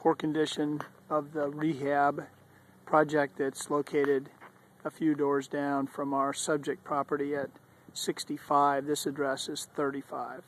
poor condition of the rehab project that's located a few doors down from our subject property at 65. This address is 35.